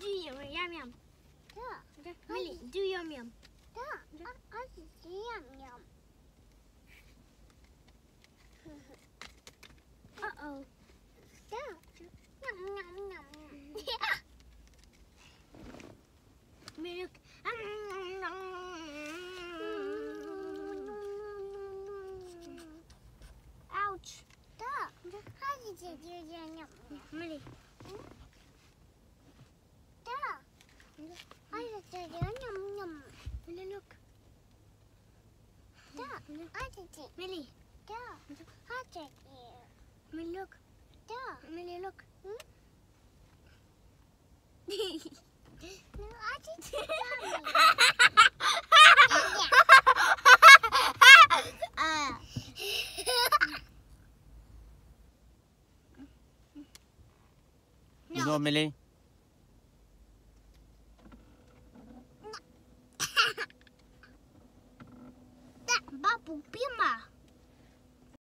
Do your yum yum. Do your yum yum. Oh, stop. Milk. Ouch. Stop. How did you do your? Millie. Stop. How did you do your? Millie, look. Stop. How did? Millie. Stop. How did you? Amelie, look. da. Amelie, look. Hmm? no, I just You go,